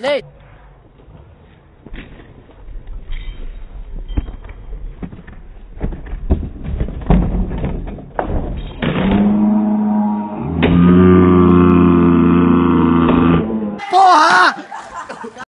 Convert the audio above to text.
那嗯嗯哇